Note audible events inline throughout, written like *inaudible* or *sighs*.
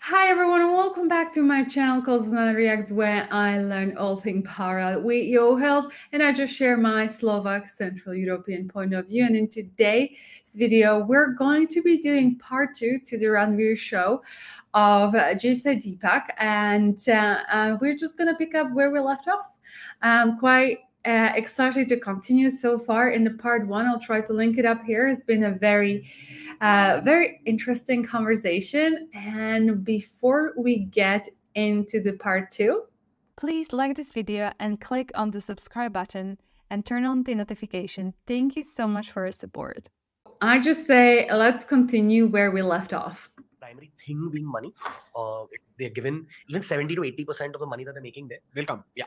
Hi everyone and welcome back to my channel called Zuzana Reacts where I learn all things para with your help and I just share my Slovak Central European point of view and in today's video we're going to be doing part two to the Ranveer show of J. Sai Deepak and uh, uh, we're just going to pick up where we left off. I'm quite uh, excited to continue so far in the part one. I'll try to link it up here. It's been a very, uh, very interesting conversation. And before we get into the part two, please like this video and click on the subscribe button and turn on the notification. Thank you so much for your support. I just say let's continue where we left off. Primary thing being money. Uh, if they're given even 70 to 80 percent of the money that they're making there, they'll come. Yeah.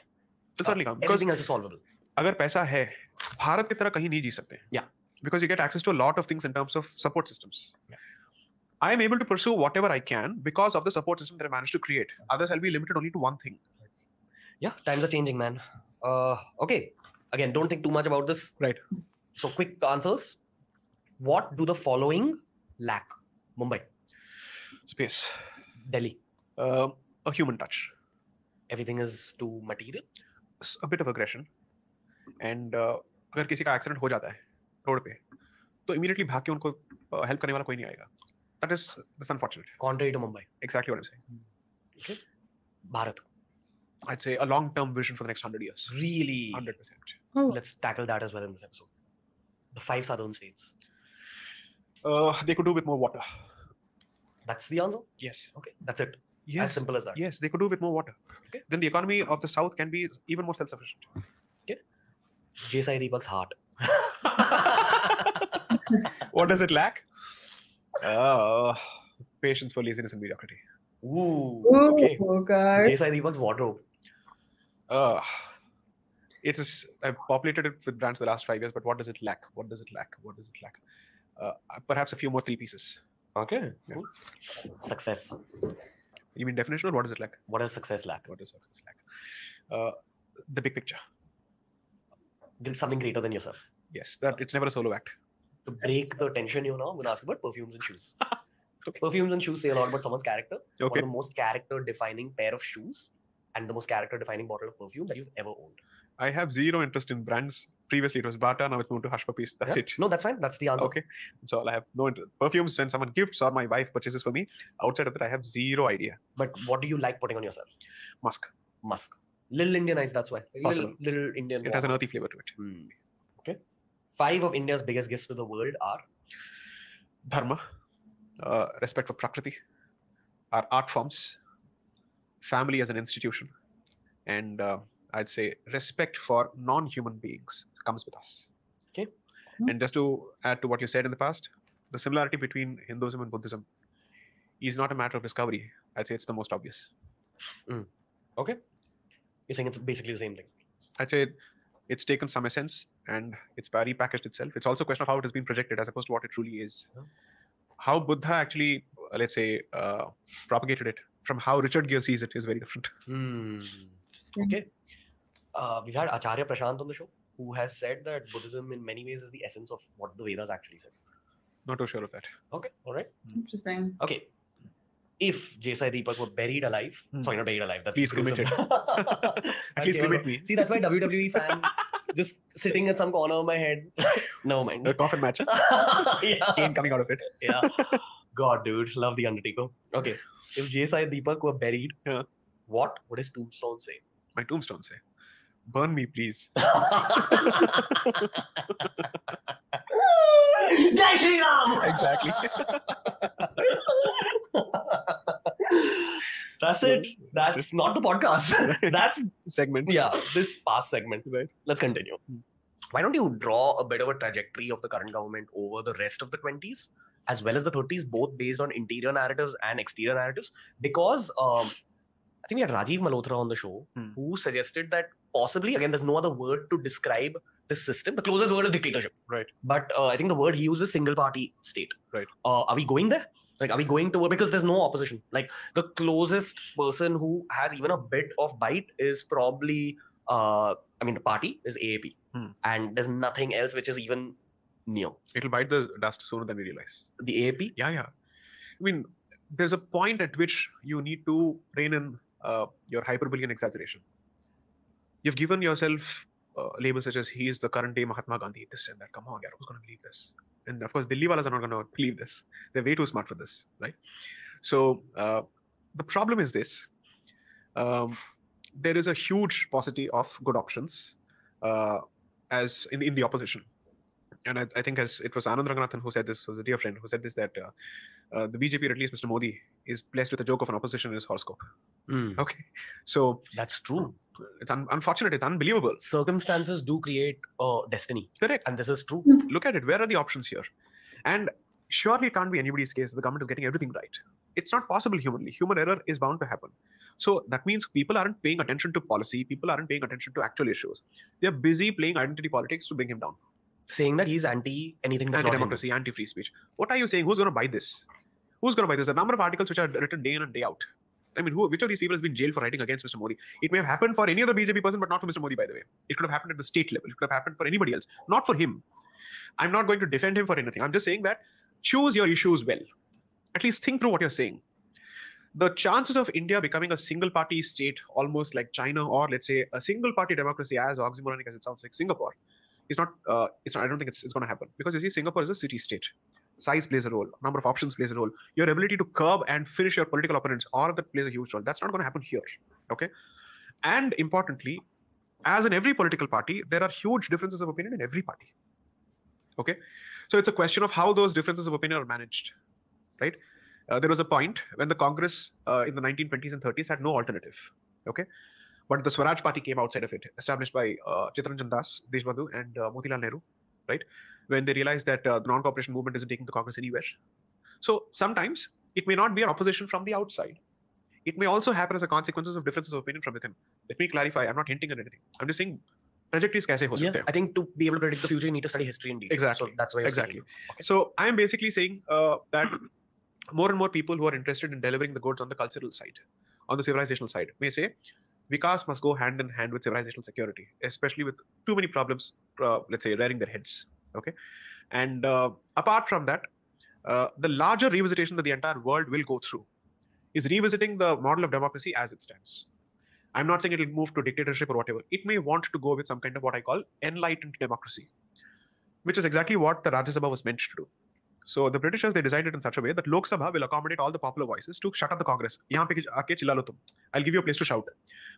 They'll certainly come. Everything else is solvable. अगर पैसा है भारत की तरह कहीं नहीं जी सकते Yeah. because you get access to a lot of things in terms of support systems Yeah. I am able to pursue whatever I can because of the support system that I managed to create. Others, I'll be limited only to one thing. Yeah, times are changing, man. Uh, okay. Again, don't think too much about this. Right. So, quick answers. What do the following lack? Mumbai, Space, Delhi. uh, a human touch, Everything is too material. A bit of aggression, and uh, अगर किसी का accident हो जाता है road पे तो immediately भाग के उनको हेल्प करने वाला कोई नहीं आएगा that is that's unfortunate Contrary to Mumbai. exactly what I'm saying. Bharat. I'd say a long-term vision for the next hundred years. Really? Hundred percent. Oh, Let's tackle that as well in this episode. The five southern states. Uh, they could do with more water. That's the answer. Yes. Okay. That's it. As simple as that. Yes, they could do with more water. Okay. Then the economy of the south can be even more self-sufficient. J. Sai Deepak's heart. *laughs* what does it lack? Uh, patience for laziness and mediocrity. Ooh. Ooh, Okay. God. J. Sai Deepak's wardrobe. Uh, it is I've populated it with brands the last five years, but what does it lack? What does it lack? What does it lack? Uh, perhaps a few more three pieces. Okay. Yeah. Cool. Success. You mean definition or what is it like? What does success lack? What does success lack? Uh, the big picture. Something greater than yourself. Yes, that it's never a solo act. To break the tension, you know, I'm going to ask about perfumes and shoes. *laughs* Okay. Perfumes and shoes say a lot about someone's character. One Okay. of the most character defining pair of shoes and the most character defining bottle of perfume that you've ever owned. I have zero interest in brands. Previously, it was Bata. Now it's moved to Hush Puppies. That's Yeah? it. No, that's fine. That's the answer. Okay. That's all I have. No inter- perfumes when someone gifts or my wife purchases for me. Outside of that, I have zero idea. But what do you like putting on yourself? Musk. Musk. Little Indianized, that's why. Little, little Indian. It has an earthy flavor to it. Hmm. Okay. Five of India's biggest gifts to the world are Dharma, uh, respect for Prakriti, our art forms, family as an institution, and uh, I'd say respect for non-human beings comes with us. Okay. And just to add to what you said in the past, the similarity between Hinduism and Buddhism is not a matter of discovery. I'd say it's the most obvious. okay. You're saying it's basically the same thing. I'd say it's taken some essence and it's repackaged itself. It's also a question of how it has been projected as opposed to what it truly is. Yeah. How Buddha actually, uh, let's say, uh, propagated it from how Richard Gere sees it is very different. Hmm. Interesting. Okay. Uh, we've had Acharya Prashant on the show, who has said that Buddhism, in many ways, is the essence of what the Vedas actually said. Not too sure of that. Okay, all right. Interesting. Okay. If J. Sai Deepak were buried alive, Hmm. sorry, not buried alive, that's Please gruesome. *laughs* *laughs* At least Okay, cremate me. See, that's my WWE fan *laughs* just sitting at some corner of my head. Never mind. A coffin match. huh? yeah. Kane coming out of it. yeah. God, dude, love the Undertaker. Okay, if J. Sai Deepak were buried, Yeah. what would his tombstone say? My tombstone say, "Burn me, please." *laughs* Jai Shri Ram. Exactly. *laughs* That's it. That's not the podcast. *laughs* That's Segment. yeah. This past segment. Right. Let's continue. Hmm. Why don't you draw a bit of a trajectory of the current government over the rest of the 20s as well as the 30s, both based on interior narratives and exterior narratives? Because um, I think we had Rajiv Malhotra on the show Hmm. who suggested that possibly, again, there's no other word to describe this system. The closest word is dictatorship. Right. But uh, I think the word he uses single party state. Right. Uh, are we going there? Like, are we going to because there's no opposition? Like, the closest person who has even a bit of bite is probably, uh, I mean, the party is AAP, Hmm. and there's nothing else which is even near It'll bite the dust sooner than we realize. the AAP. Yeah, yeah. I mean, there's a point at which you need to rein in uh, your hyperbole and exaggeration. You've given yourself uh, labels such as he is the current day Mahatma Gandhi, this and that. Come on, yeah, who's going to believe this? And of course, Delhi walas are not going to believe this. They're way too smart for this, right? So uh, the problem is this: um, there is a huge paucity of good options uh, as in the, in the opposition. And I, I think as it was Anand Ranganathan who said this, was a dear friend who said this that uh, uh, the BJP, or at least Mr. Modi, is blessed with a joke of an opposition in his horoscope. Hmm, Okay, so That's true. It's un- unfortunate, it's unbelievable. Circumstances do create a destiny, Correct. and this is true. Hmm. Look at it. Where are the options here? And surely it can't be anybody's case the government is getting everything right. It's not possible humanly. Human error is bound to happen. So that means people aren't paying attention to policy. People aren't paying attention to actual issues. They're busy playing identity politics to bring him down. Saying that he's anti anything that's not. Anti-democracy, anti-free speech. What are you saying? Who's going to buy this? Who's going to buy this? The number of articles which are written day in and day out. I mean, who, which of these people has been jailed for writing against Mr. Modi? It may have happened for any other BJP person, but not for Mr. Modi, by the way. It could have happened at the state level. It could have happened for anybody else, not for him. I'm not going to defend him for anything. I'm just saying that choose your issues well. At least think through what you're saying. The chances of India becoming a single party state, almost like China, or let's say a single party democracy, as oxymoronic as it sounds like Singapore, is not. Uh, it's not, I don't think it's, it's going to happen because you see, Singapore is a city state. Size plays a role. Number of options plays a role. Your ability to curb and finish your political opponents, all of that plays a huge role. That's not going to happen here. Okay. And importantly, as in every political party, there are huge differences of opinion in every party. Okay. So it's a question of how those differences of opinion are managed, right? Uh, there was a point when the Congress uh, in the 1920s and 30s had no alternative. Okay. But the Swaraj Party came outside of it, established by uh, Chittaranjan Das, Deshbandhu, and uh, Motilal Nehru, right? When they realize that uh, the non-cooperation movement isn't taking the Congress anywhere. So sometimes it may not be an opposition from the outside. It may also happen as a consequences of differences of opinion from within. Let me clarify. I'm not hinting at anything. I'm just saying trajectories kaise ho Yeah. I think to be able to predict the future, you need to study history in detail. Exactly. So that's why Exactly. Okay. So I am basically saying uh, that *coughs* more and more people who are interested in delivering the goods on the cultural side, on the civilizational side, may say Vikas must go hand in hand with civilizational security, especially with too many problems, uh, let's say, rearing their heads. Okay. And uh, apart from that, uh, the larger revisitation that the entire world will go through is revisiting the model of democracy as it stands. I'm not saying it'll move to dictatorship or whatever. It may want to go with some kind of what I call enlightened democracy, which is exactly what the Rajya Sabha was meant to do. So the Britishers they designed it in such a way that Lok Sabha will accommodate all the popular voices to shut up the Congress. I'll give you a place to shout.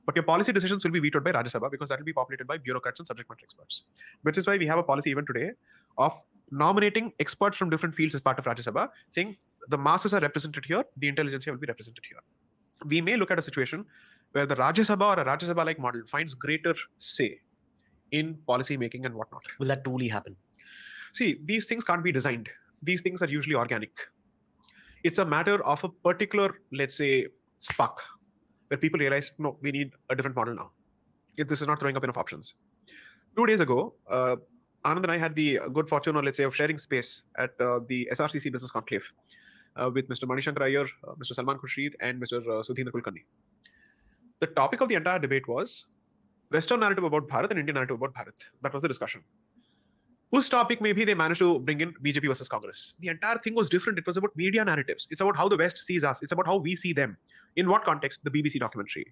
But your policy decisions will be vetoed by Rajya Sabha because that will be populated by bureaucrats and subject matter experts. Which is why we have a policy even today of nominating experts from different fields as part of Rajya Sabha, saying the masses are represented here, the intelligentsia will be represented here. We may look at a situation where the Rajya Sabha or a Rajya Sabha like model finds greater say in policy making and whatnot. Will that truly happen? See, these things can't be designed. These things are usually organic. It's a matter of a particular, let's say, spark where people realize, no, we need a different model now. If this is not throwing up enough options. Two days ago, uh, Anand and I had the good fortune, or let's say, of sharing space at uh, the SRCC Business Conclave uh, with Mr. Mani Shankar Aiyar, uh, Mr. Salman Khurshid, and Mr. Uh, Sudhindra Kulkarni. The topic of the entire debate was Western narrative about Bharat and Indian narrative about Bharat. That was the discussion whose topic maybe they managed to bring in BJP versus Congress. The entire thing was different. It was about media narratives. It's about how the West sees us. It's about how we see them. In what context? The BBC documentary,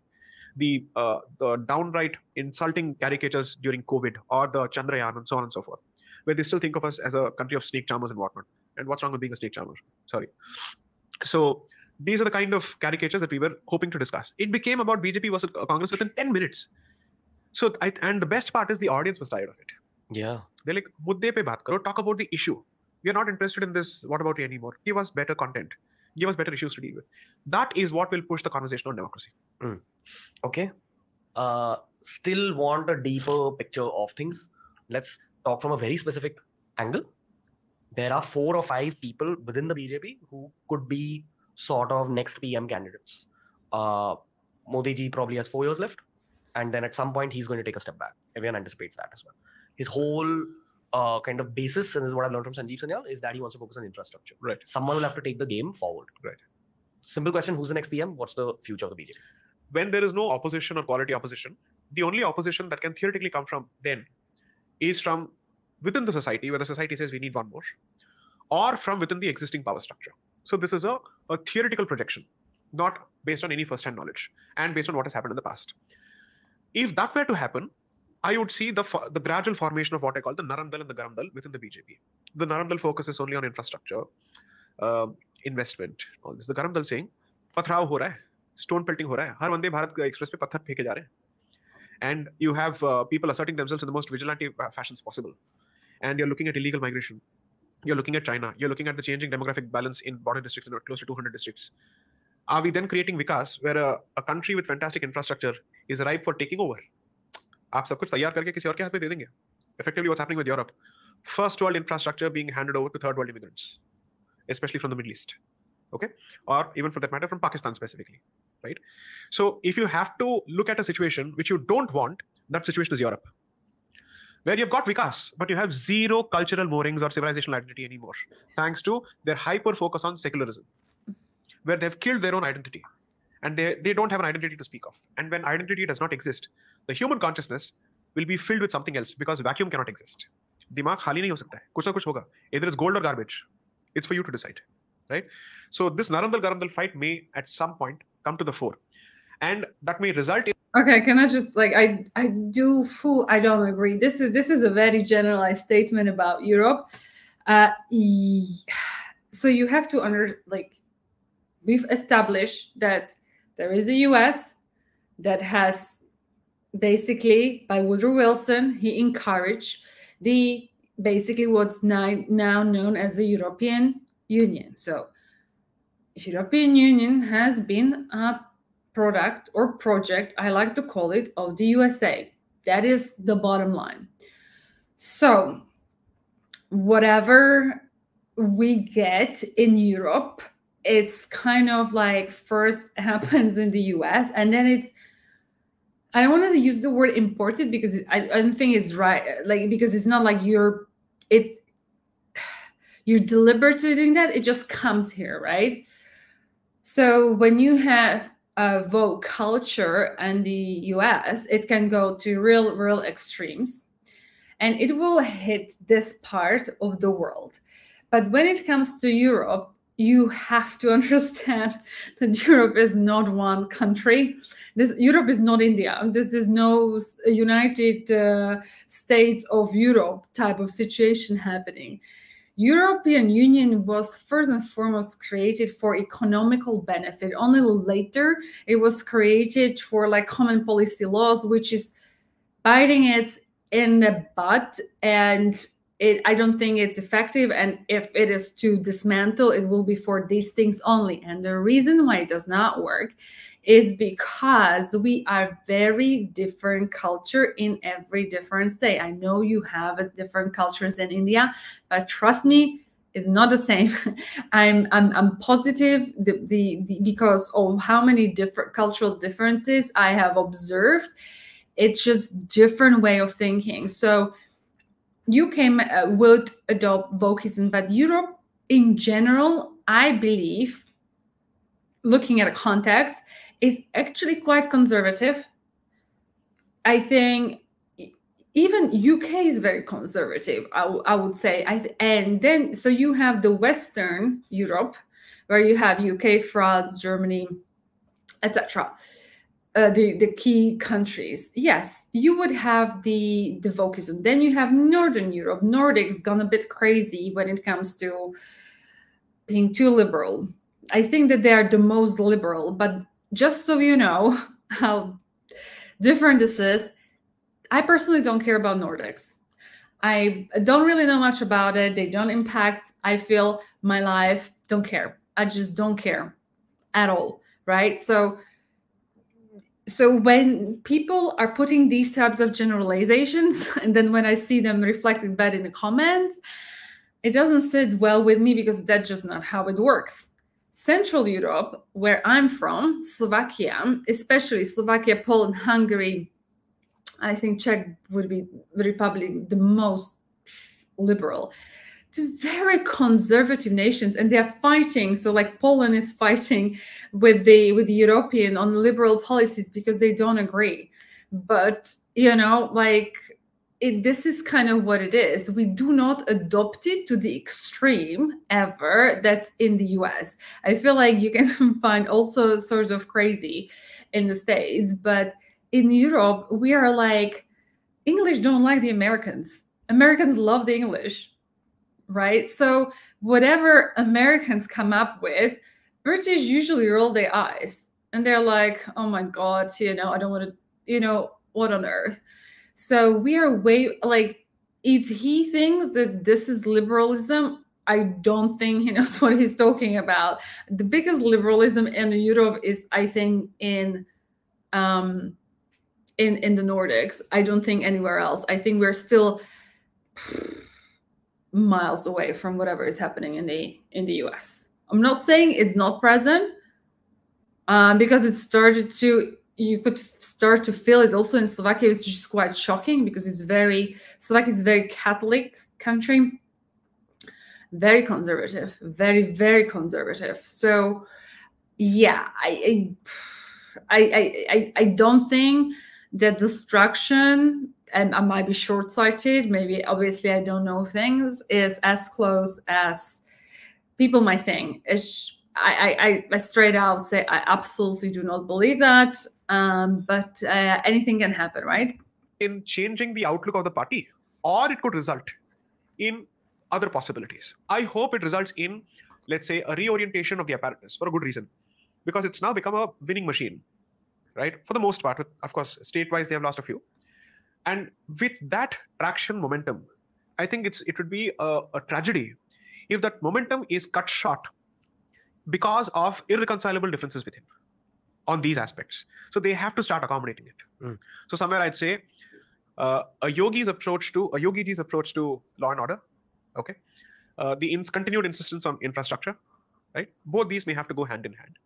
the uh, the downright insulting caricatures during COVID, or the Chandrayaan, and so on and so forth, where they still think of us as a country of snake charmers and whatnot. And what's wrong with being a snake charmer? Sorry. So these are the kind of caricatures that we were hoping to discuss. It became about BJP versus Congress within 10 minutes. So, I, and the best part is the audience was tired of it. Yeah. They're like, mudde pe baat karo, talk about the issue. We are not interested in this, what about you anymore? Give us better content. Give us better issues to deal with. That is what will push the conversation on democracy. Okay. Uh, still want a deeper picture of things. Let's talk from a very specific angle. There are four or five people within the BJP who could be sort of next PM candidates. Uh, Modi ji probably has four years left, and then at some point he's going to take a step back. Everyone anticipates that as well. His whole uh, kind of basis, and this is what I've learned from Sanjeev Sanyal, is that he wants to focus on infrastructure. Right. Someone will have to take the game forward. Right. Simple question: Who's the next PM? What's the future of the BJP? When there is no opposition or quality opposition, the only opposition that can theoretically come from then is from within the society, where the society says we need one more, or from within the existing power structure. So this is a, a theoretical projection, not based on any first-hand knowledge and based on what has happened in the past. If that were to happen, I would see the the gradual formation of what I call the Naramdal and the Garamdal within the BJP. The Naramdal focuses only on infrastructure, uh, investment, all this. The Garamdal saying, Patrao ho hai, stone pelting ho raha hai, har Vande Bharat Express pe pathar ja rahe And you have uh, people asserting themselves in the most vigilante fashions possible. And you're looking at illegal migration. You're looking at China. You're looking at the changing demographic balance in border districts and close to 200 districts. Are we then creating Vikas, where a, a country with fantastic infrastructure is ripe for taking over? आप सब कुछ तैयार करके किसी और के हाथ में दे देंगे effectively what's happening with Europe first world infrastructure being handed over to third world immigrants especially from the Middle East okay or even for that matter from Pakistan specifically right so if you have to look at a situation which you don't want that situation is Europe where you've got Vikas, but you have zero cultural moorings or civilizational identity anymore, thanks to their hyper focus on secularism, where they've killed their own identity and they, they don't have an identity to speak of. And when identity does not exist, the human consciousness will be filled with something else because vacuum cannot exist. Exist दिमाग खाली नहीं हो सकता है कुछ ना कुछ Either it's gold or garbage. It's for you to decide, right? So this Naramdal Garamdal fight may at some point come to the fore, and that may result in. Okay, can I just like I I do full I don't agree. This is this is a very generalized statement about Europe. Uh, so you have to under like we've established that there is a U.S. that has basically by Woodrow Wilson, he encouraged the basically what's now, now known as the European Union. So European Union has been a product or project, I like to call it, of the USA. That is the bottom line. So whatever we get in Europe, it's kind of like first *laughs* happens in the US and then it's I don't want to use the word imported because I, I don't think it's right. Like because it's not like you're it's *sighs* you're deliberately doing that. It just comes here, right? So when you have a vote culture and the US, it can go to real, real extremes. And it will hit this part of the world. But when it comes to Europe, you have to *laughs* understand that Europe is not one country. This Europe is not India. This is no United uh, States of Europe type of situation happening. European Union was first and foremost created for economical benefit. Only later it was created for like common policy laws, which is biting it in the butt and it, I don't think it's effective. And if it is to dismantle, it will be for these things only. And the reason why it does not work is because we are very different culture in every different state. I know you have a different cultures in India, but trust me, it's not the same. *laughs* I'm, I'm I'm positive the, the, the because of how many different cultural differences I have observed. It's just different way of thinking. So UK uh, would adopt wokeism, but Europe in general, I believe, looking at a context, is actually quite conservative. I think even UK is very conservative, I, I would say. I, and then, so you have the Western Europe, where you have UK, France, Germany, etc uh, the the key countries yes you would have the the wokeism then you have northern europe nordics gone a bit crazy when it comes to being too liberal i think that they are the most liberal but just so you know *laughs* how different this is i personally don't care about nordics. I don't really know much about it. They don't impact i feel my life. Don't care. I just don't care at all right? So so when people are putting these types of generalizations *laughs* and then when i see them reflected back in the comments it doesn't sit well with me because that's just not how it works central europe where i'm from slovakia especially slovakia poland hungary i think czech would be the republic the most liberal. To very conservative nations and they're fighting so like poland is fighting with the with the european on liberal policies because they don't agree. But you know like it, this is kind of what it is. We do not adopt it to the extreme ever. That's in the US. I feel like you can *laughs* find also sorts of crazy in the States, but in Europe, we are like, English don't like the Americans. Americans love the English, right? So whatever Americans come up with, British usually roll their eyes and they're like, oh my God, you know, I don't want to, you know, what on earth? So we are way like if he thinks that this is liberalism, I don't think he *laughs* knows what he's talking about. The biggest liberalism in Europe is, I think, in um, in in the Nordics. I don't think anywhere else. I think we're still *sighs* miles away from whatever is happening in the in the US. I'm not saying it's not present um, because it started to you could start to feel it also in Slovakia. It's just quite shocking because it's very Slovakia is a very Catholic country, very conservative, very very conservative. So yeah, I I I I, I don't think that destruction and I might be short-sighted. Maybe obviously I don't know things is as close as people might think. It's I, I, I straight out say I absolutely do not believe that. Um, but uh, anything can happen, right? In changing the outlook of the party, or it could result in other possibilities. I hope it results in, let's say, a reorientation of the apparatus for a good reason, because it's now become a winning machine, right? For the most part, of course, state-wise they have lost a few, and with that traction momentum, I think it's it would be a, a tragedy if that momentum is cut short because of irreconcilable differences with him on these aspects. So they have to start accommodating it. Mm. So somewhere I'd say uh, a yogi's approach to a yogi's approach to law and order, okay, uh, the ins- continued insistence on infrastructure, right? Both these may have to go hand in hand.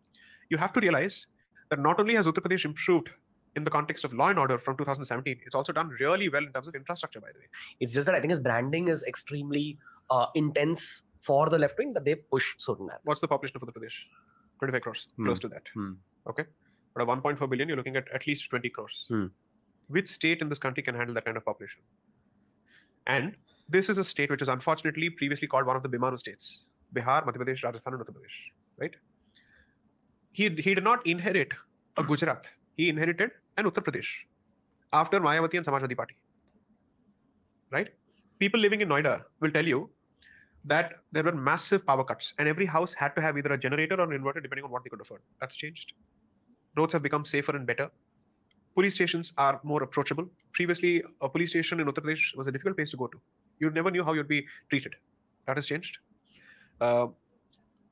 You have to realize that not only has Uttar Pradesh improved in the context of law and order from 2017, it's also done really well in terms of infrastructure. By the way, it's just that I think his branding is extremely uh, intense for the left wing that they push certain. What's the population of Uttar Pradesh? 25 crores, hmm. close to that. Hmm. Okay. But at 1.4 billion, you're looking at at least 20 crores. Hmm. Which state in this country can handle that kind of population? And this is a state which is unfortunately previously called one of the BIMARU states Bihar, Madhya Pradesh, Rajasthan, and Uttar Pradesh. Right? He, he did not inherit a Gujarat, he inherited an Uttar Pradesh after Mayawati and Samajwadi Party. Right? People living in Noida will tell you that there were massive power cuts and every house had to have either a generator or an inverter depending on what they could afford. That's changed. Roads have become safer and better. Police stations are more approachable. Previously, a police station in Uttar Pradesh was a difficult place to go to. You never knew how you'd be treated. That has changed. Uh,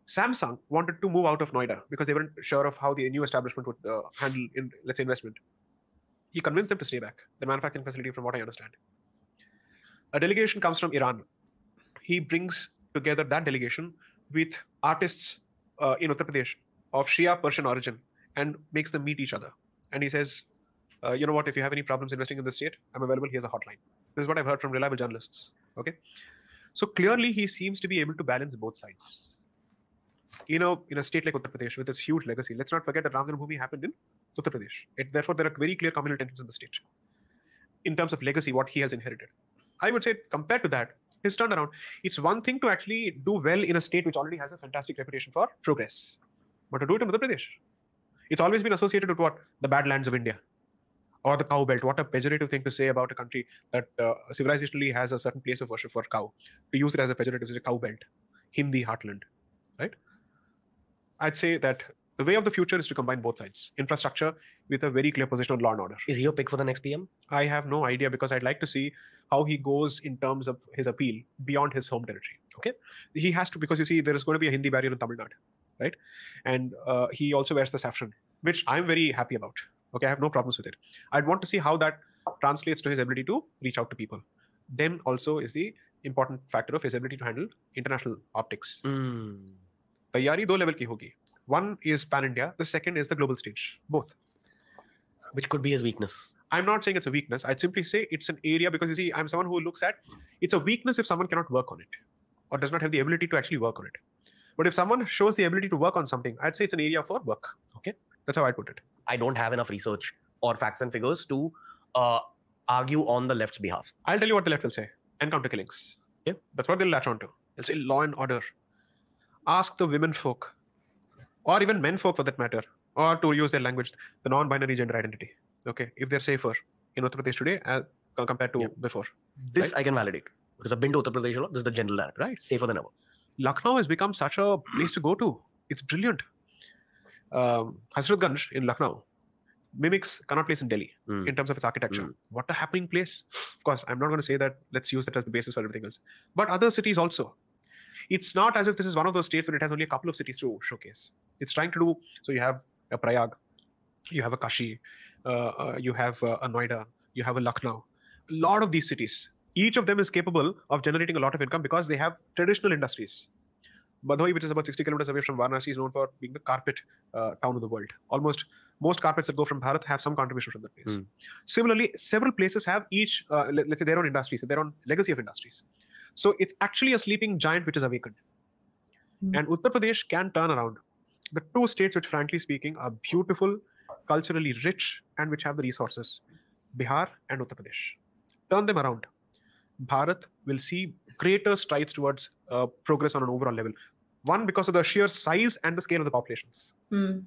Samsung wanted to move out of Noida because they weren't sure of how the new establishment would uh, handle, in, let's say, investment. He convinced them to stay back, the manufacturing facility, from what I understand. A delegation comes from Iran he brings together that delegation with artists uh, in Uttar Pradesh of Shia Persian origin and makes them meet each other. And he says, uh, you know what, if you have any problems investing in the state, I'm available. Here's a hotline. This is what I've heard from reliable journalists. Okay. So clearly he seems to be able to balance both sides. You know, in a state like Uttar Pradesh with its huge legacy, let's not forget that Ram Bhoomi happened in Uttar Pradesh. It, therefore, there are very clear communal tensions in the state in terms of legacy, what he has inherited. I would say, compared to that, his turnaround. It's one thing to actually do well in a state which already has a fantastic reputation for progress, but to do it in Uttar Pradesh, it's always been associated with what the bad lands of India or the cow belt. What a pejorative thing to say about a country that uh, civilizationally has a certain place of worship for cow. To use it as a pejorative is a cow belt, Hindi heartland, right? I'd say that the way of the future is to combine both sides infrastructure with a very clear position on law and order. Is he your pick for the next PM? I have no idea because I'd like to see how he goes in terms of his appeal beyond his home territory. Okay. He has to, because you see, there is going to be a Hindi barrier in Tamil Nadu, right? And uh, he also wears the saffron, which I'm very happy about. Okay. I have no problems with it. I'd want to see how that translates to his ability to reach out to people. Then also is the important factor of his ability to handle international optics. Mm. तैयारी दो level की होगी one is pan India, the second is the global stage. Both. Which could be his weakness. I'm not saying it's a weakness. I'd simply say it's an area because you see, I'm someone who looks at it's a weakness if someone cannot work on it or does not have the ability to actually work on it. But if someone shows the ability to work on something, I'd say it's an area for work. Okay. That's how I put it. I don't have enough research or facts and figures to uh, argue on the left's behalf. I'll tell you what the left will say encounter killings. Yeah. That's what they'll latch on to. They'll say law and order. Ask the women folk, or even men folk for that matter, or to use their language, the non binary gender identity. Okay. If they're safer in Uttar Pradesh today as compared to Yeah. before. This I can validate because I've been to Uttar Pradesh a lot. This is the general narrative. Right. Safer than ever. Lucknow has become such a place to go to. It's brilliant. Um, in Lucknow mimics Connaught Place in Delhi Mm. in terms of its architecture. Mm. What a happening place. Of course, I'm not going to say that let's use that as the basis for everything else. But other cities also. It's not as if this is one of those states where it has only a couple of cities to showcase. It's trying to do so. You have a Prayag, you have a Kashi, uh, uh, you have uh, a Noida, you have a Lucknow. A lot of these cities, each of them is capable of generating a lot of income because they have traditional industries. Bhadohi, which is about 60 kilometers away from Varanasi, is known for being the carpet uh, town of the world. Almost most carpets that go from Bharat have some contribution from that place. Hmm. Similarly, several places have each, uh, let, us say, their own industries, their own legacy of industries. So it's actually a sleeping giant which is awakened. Hmm. And Uttar Pradesh can turn around the two states which, frankly speaking, are beautiful, culturally rich, and which have the resources Bihar and Uttar Pradesh. Turn them around. Bharat will see greater strides towards uh, progress on an overall level. One, because of the sheer size and the scale of the populations. Hmm.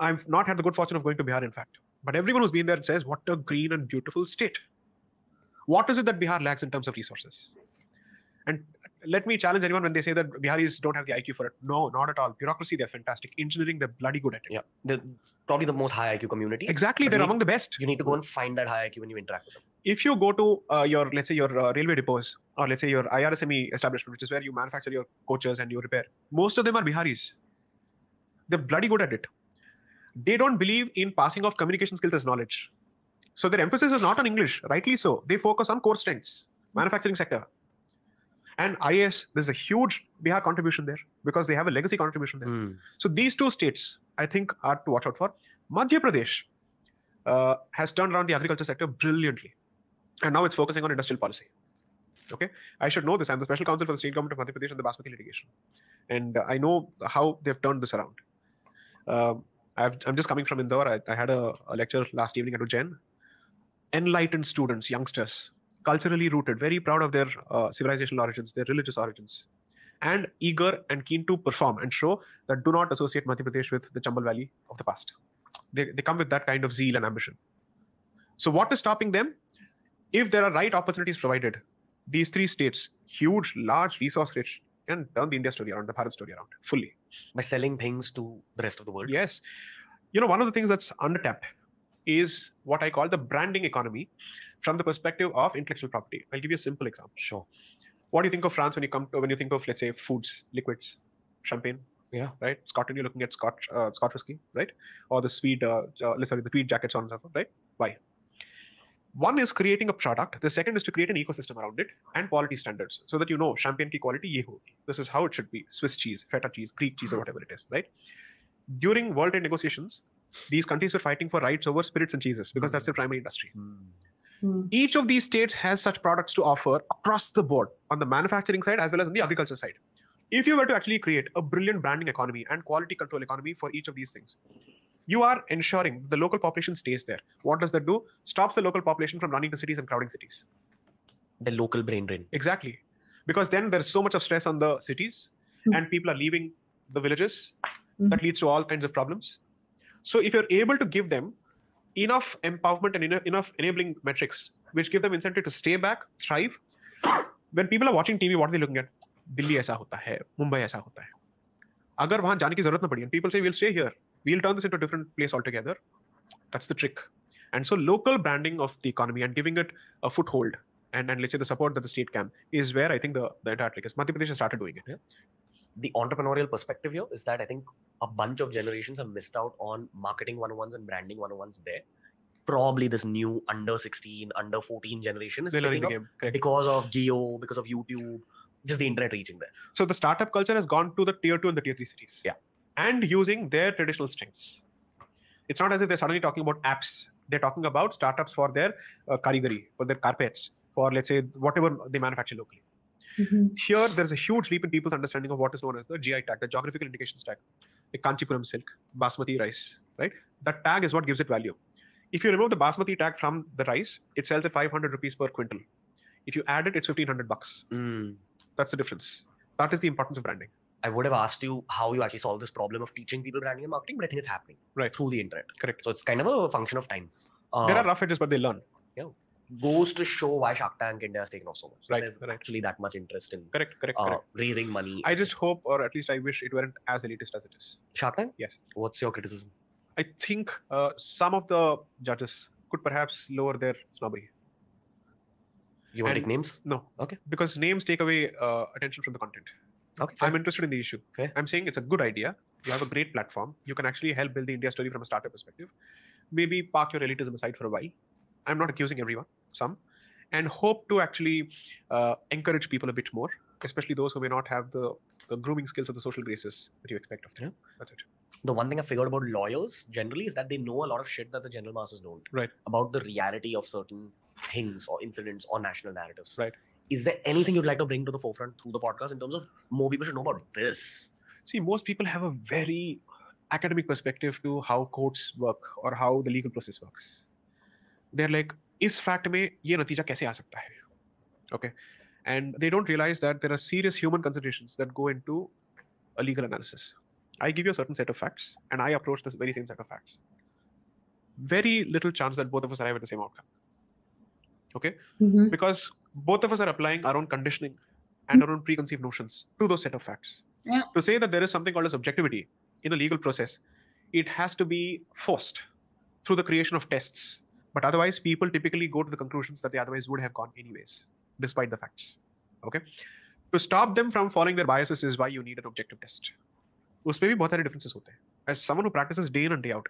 I've not had the good fortune of going to Bihar, in fact. But everyone who's been there says, what a green and beautiful state. What is it that Bihar lacks in terms of resources? And let me challenge anyone when they say that Biharis don't have the IQ for it. No, not at all. Bureaucracy, they're fantastic. Engineering, they're bloody good at it. Yeah. The, probably the most high IQ community. Exactly, But they're we- among the best. You need to go and find that high IQ when you interact with them. If you go to uh, your, let's say, your uh, railway depots, or let's say your IRSME establishment, which is where you manufacture your coaches and you repair, most of them are Biharis. They're bloody good at it. They don't believe in passing off communication skills as knowledge. So their emphasis is not on English, rightly so. They focus on core strengths, manufacturing sector. And IS, there's a huge Bihar contribution there because they have a legacy contribution there. Hmm. So these two states, I think, are to watch out for. Madhya Pradesh uh, has turned around the agriculture sector brilliantly, and now it's focusing on industrial policy. Okay, I should know this. I'm the special counsel for the state government of Madhya Pradesh and the Basmati litigation, and I know how they've turned this around. Um I've, I'm just coming from Indore. I, I had a, a lecture last evening at Ujjain. Enlightened students, youngsters, culturally rooted, very proud of their uh, civilizational origins, their religious origins, and eager and keen to perform and show that do not associate Madhya Pradesh with the Chambal Valley of the past. They, they come with that kind of zeal and ambition. So, what is stopping them? If there are right opportunities provided, these three states, huge, large, resource rich, can turn the India story around, the Bharat story around fully. By selling things to the rest of the world. Yes. You know, one of the things that's undertapped is what I call the branding economy from the perspective of intellectual property. I'll give you a simple example. Sure. What do you think of France when you come to, when you think of let's say foods, liquids, champagne? Yeah. Right. Scotland, you're looking at Scotch, uh, Scotch whiskey, right? Or the sweet, uh, uh, sorry, the tweed jackets, on and so forth, right? Why? One is creating a product. The second is to create an ecosystem around it and quality standards, so that you know champagne ki quality ye hogi. This is how it should be. Swiss cheese, feta cheese, Greek cheese, or whatever it is, right? During World Trade negotiations, these countries were fighting for rights over spirits and cheeses because that's their primary industry Hmm. each of these states has such products to offer across the board on the manufacturing side as well as on the agriculture side. If you were to actually create a brilliant branding economy and quality control economy for each of these things, you are ensuring the local population stays there. What does that do? Stops the local population from running to cities and crowding cities. The local brain drain. Exactly. Because then there's so much of stress on the cities Hmm. and people are leaving the villages. Hmm. That leads to all kinds of problems. So if you're able to give them enough empowerment and enough, enough enabling metrics which give them incentive to stay back, thrive, *coughs* when people are watching TV, what are they looking at? Delhi ऐसा होता है मुंबई ऐसा होता है अगर वहां जाने की जरूरत ना पड़ी and people say we'll stay here we'll turn this into a different place altogether that's the trick and so local branding of the economy and giving it a foothold and, and let's say the support that the state can is where I think the, the entire trick is. Madhya Pradesh has started doing it. the entrepreneurial perspective here is that I think a bunch of generations have missed out on marketing 101s and branding 101s there. Probably this new under 16, under 14 generation is They're learning the game. Correct. because of Jio, because of YouTube, just the internet reaching there. So the startup culture has gone to the tier two and the tier three cities. Yeah. And using their traditional strengths. It's not as if they're suddenly talking about apps. They're talking about startups for their uh, karigari, for their carpets, for let's say whatever they manufacture locally. Mhm. Here, there's a huge leap in people's understanding of what is known as the GI tag, the geographical indications tag, the Kanchipuram silk, basmati rice, right? That tag is what gives it value. If you remove the basmati tag from the rice, it sells at 500 rupees per quintal. If you add it, it's 1500 bucks. Mm. That's the difference. That is the importance of branding. I would have asked you how you actually solve this problem of teaching people branding and marketing, but I think it's happening Right. through the internet. Correct. So it's kind of a function of time. Uh, there are rough edges, but they learn. Yeah. Goes to show why Shark Tank India has taken off so much. So Right, There's right. actually that much interest in Correct, correct, uh, correct. raising money. I just hope, or at least I wish it weren't as elitist as it is. Shark Tank. Yes. What's your criticism? I think uh, some of the judges could perhaps lower their snobbery. You want to take names? No. Okay. Because names take away uh, attention from the content. Okay. I'm interested in the issue. Okay. I'm saying it's a good idea. You have a great platform. You can actually help build the India story from a startup perspective. Maybe park your elitism aside for a while. I'm not accusing everyone, some, and hope to actually uh, encourage people a bit more, especially those who may not have the, the grooming skills or the social graces that you expect of them. Yeah. That's it. the one thing I figured about lawyers generally is that they know a lot of shit that the general masses don't. Right. About the reality of certain things or incidents or national narratives. Right Is there anything you'd like to bring to the forefront through the podcast in terms of more people should know about this? See, most people have a very academic perspective to how courts work or how the legal process works. They're like, इस fact में ये नतीजा कैसे आ सकता है? Okay, and they don't realize that there are serious human considerations that go into a legal analysis. I give you a certain set of facts, and I approach this very same set of facts. Very little chance that both of us arrive at the same outcome. Okay, Mhm. because both of us are applying our own conditioning and our own preconceived notions to those set of facts. Yeah. To say that there is something called as objectivity in a legal process, it has to be forced through the creation of tests. But otherwise, people typically go to the conclusions that they otherwise would have gone anyways, despite the facts. Okay. To stop them from following their biases is why you need an objective test. उसमें भी बहुत सारे differences होते हैं. As someone who practices day in and day out,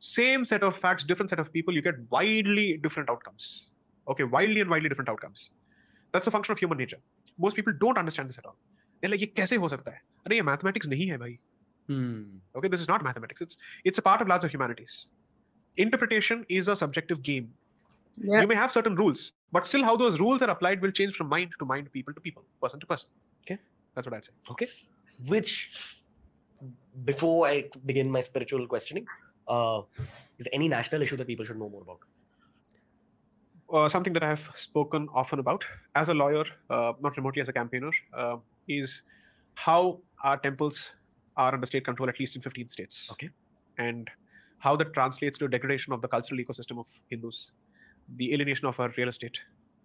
same set of facts, different set of people, you get widely different outcomes. Okay, wildly and widely different outcomes. That's a function of human nature. Most people don't understand this at all. They're like, ये कैसे हो सकता है? अरे ये mathematics नहीं है भाई. Hmm. Okay, this is not mathematics. It's it's a part of larger humanities. Interpretation is a subjective game. Yeah. You may have certain rules, but still how those rules are applied will change from mind to mind, people to people, person to person. Okay. That's what I'd say. Okay. Which, before I begin my spiritual questioning, uh, is there any national issue that people should know more about? Uh, something that I have spoken often about as a lawyer, uh, not remotely as a campaigner, uh, is how our temples are under state control, at least in 15 states. Okay. And how that translates to degradation of the cultural ecosystem of Hindus, the alienation of our real estate,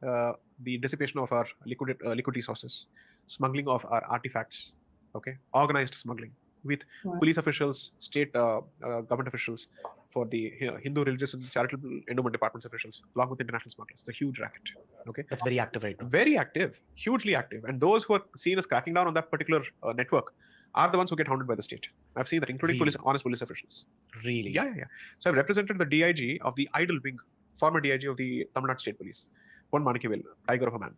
uh, the dissipation of our liquid, uh, liquid resources, smuggling of our artifacts, okay, organized smuggling with Wow. police officials, state uh, uh, government officials, for the uh, Hindu religious and charitable endowment departments officials, along with international smugglers. It's a huge racket. Okay, That's very active right now. very active, hugely active, and those who are seen as cracking down on that particular uh, network are the ones who get hounded by the state. I've seen that, including police, honest police officials. Really? Yeah, yeah, yeah. So I've represented the DIG of the idol wing, former DIG of the Tamil Nadu State Police, one Manickavel, tiger of a man,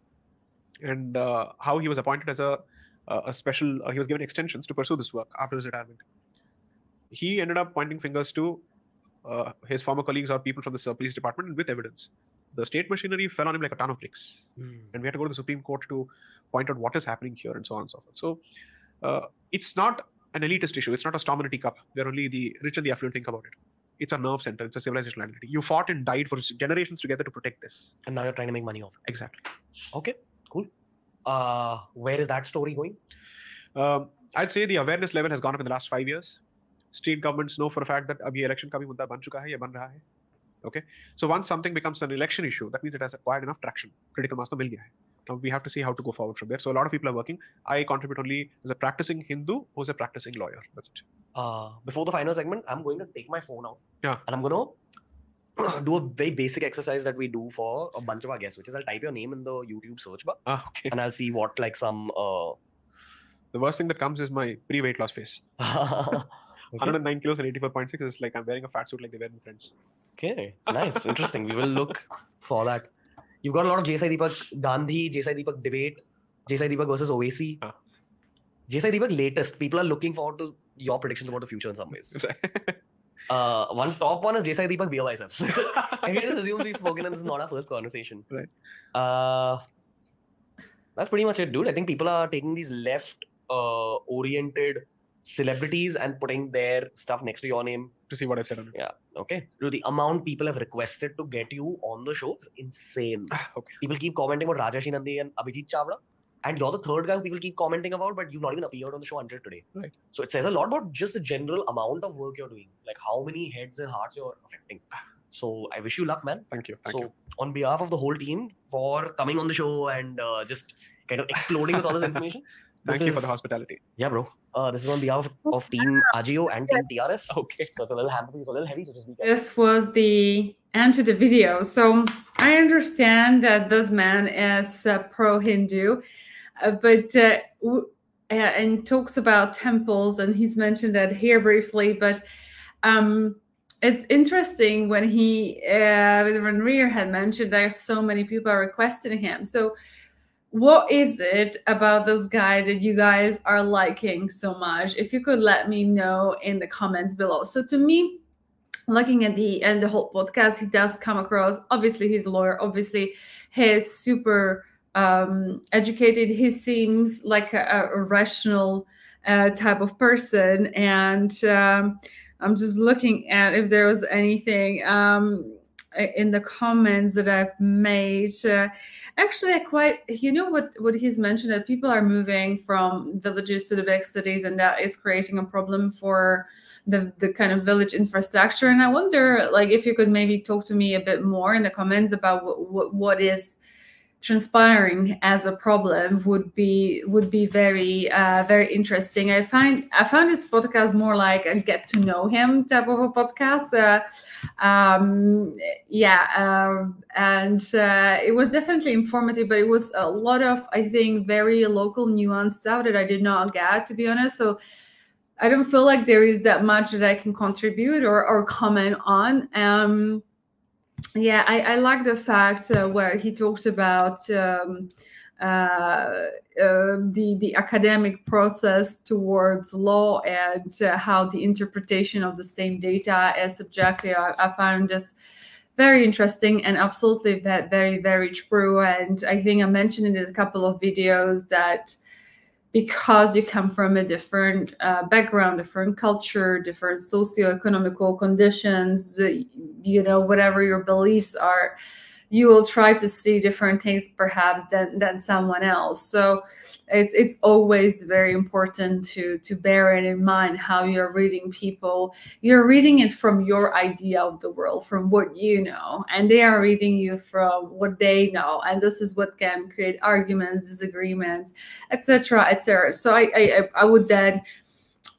and uh, how he was appointed as a a special. Uh, he was given extensions to pursue this work after his retirement. He ended up pointing fingers to uh, his former colleagues or people from the police department with evidence. The state machinery fell on him like a ton of bricks Hmm. and we had to go to the Supreme Court to point out what is happening here and so on and so forth. So uh, it's not an elitist issue. It's not a storm in a teacup where only the rich and the affluent think about it. It's a nerve center. It's a civilizational identity. You fought and died for generations together to protect this. And now you're trying to make money off it. Exactly. Okay, cool uh, where is that story going? Um, I'd say the awareness level has gone up in the last five years. State governments know for a fact that abhi election ka bhi mudda ban chuka hai, ye ban raha hai. Okay, so once something becomes an election issue, that means it has acquired enough traction. Critical mass to mil gaya hai. Now we have to see how to go forward from there. So a lot of people are working. I contribute only as a practicing Hindu who's a practicing lawyer. That's it. Uh, before the final segment, I'm going to take my phone out. Yeah. And I'm going to *clears throat* do a very basic exercise that we do for a bunch of our guests, which is I'll type your name in the YouTube search bar Ah, okay. and I'll see what like some uh, The worst thing that comes is my pre-weight loss face. *laughs* okay. 109 kilos and 84.6 is like I'm wearing a fat suit like they wear in Friends. okay, nice, interesting. We will look *laughs* for that. You've got a lot of J. Sai Deepak Gandhi, J. Sai Deepak debate, J. Sai Deepak versus OAC. Ah. J. Sai Deepak latest. People are looking forward to your predictions about the future in some ways. *laughs* Uh, one top one is J. Sai Deepak BeerBiceps. Everyone just assumes we've spoken and this is not our first conversation. Right. Uh, that's pretty much it, dude. I think people are taking these left uh, oriented celebrities and putting their stuff next to your name. To see what I've said on it. Yeah. Okay. Dude, the amount people have requested to get you on the show is insane. *sighs* Okay. People keep commenting about Rajarshi Nandi and Abhijit Chavda. And you're the third guy who people keep commenting about, but you've not even appeared on the show until today. Right. So it says a lot about just the general amount of work you're doing, like how many heads and hearts you're affecting. So I wish you luck, man. Thank you. Thank so you. on behalf of the whole team for coming on the show and uh, just kind of exploding with all this information. *laughs* Thank this you for the hospitality. Yeah, bro. Uh, this is on behalf of, of Team Ajio and Team TRS. *laughs* Okay. So it's a little hamper, it's a little heavy, so just be careful. This was the end to the video. So I understand that this man is uh, pro Hindu, uh, but uh, uh, and talks about temples, and he's mentioned that here briefly. But um, it's interesting when he uh, when Ranveer had mentioned there's so many people are requesting him. So what is it about this guy that you guys are liking so much? If you could let me know in the comments below. So to me, looking at the and the whole podcast, he does come across. Obviously, he's a lawyer. Obviously, he's super um, educated. He seems like a, a rational uh, type of person, and um, I'm just looking at if there was anything um, in the comments that I've made. Uh, actually, I quite you know what what he's mentioned that people are moving from villages to the big cities, and that is creating a problem for the the kind of village infrastructure and i wonder like if you could maybe talk to me a bit more in the comments about what what, what is transpiring as a problem would be would be very uh, very interesting. I find i found this podcast more like a get to know him type of a podcast. Uh, um yeah um, and uh, it was definitely informative but it was a lot of i think very local nuanced stuff that i did not get to be honest. So I don't feel like there is that much that I can contribute or, or comment on. Um, yeah, I, I like the fact uh, where he talks about um, uh, uh, the the academic process towards law and uh, how the interpretation of the same data is subjective. I, I found this very interesting and absolutely very very true. And I think I mentioned in a couple of videos that because you come from a different uh, background, different culture, different socioeconomical conditions, uh, you know, whatever your beliefs are, you will try to see different things perhaps than than someone else. So it's it's always very important to to bear it in mind how you're reading people. You're reading it from your idea of the world, from what you know, and they are reading you from what they know, and this is what can create arguments, disagreements, etc., etc. So I, I I would then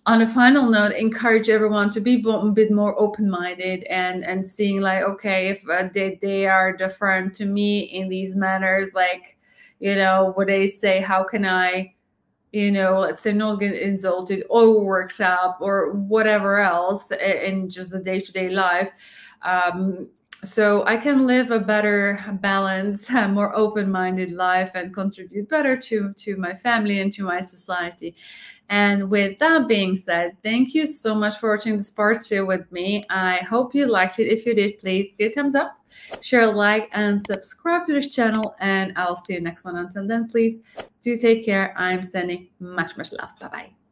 on a final note encourage everyone to be a bit more open-minded and and seeing like okay if uh, they, they are different to me in these manners like you know what they say how can i you know let's say not get insulted or worked up or whatever else in just the day-to-day life. Um, so i can live a better balance a *laughs* more open-minded life and contribute better to to my family and to my society and with that being said, thank you so much for watching this part two with me. I hope you liked it. If you did, please give a thumbs up, share like, and subscribe to this channel. And I'll see you next one. Until then, please do take care. I'm sending much, much love. Bye bye.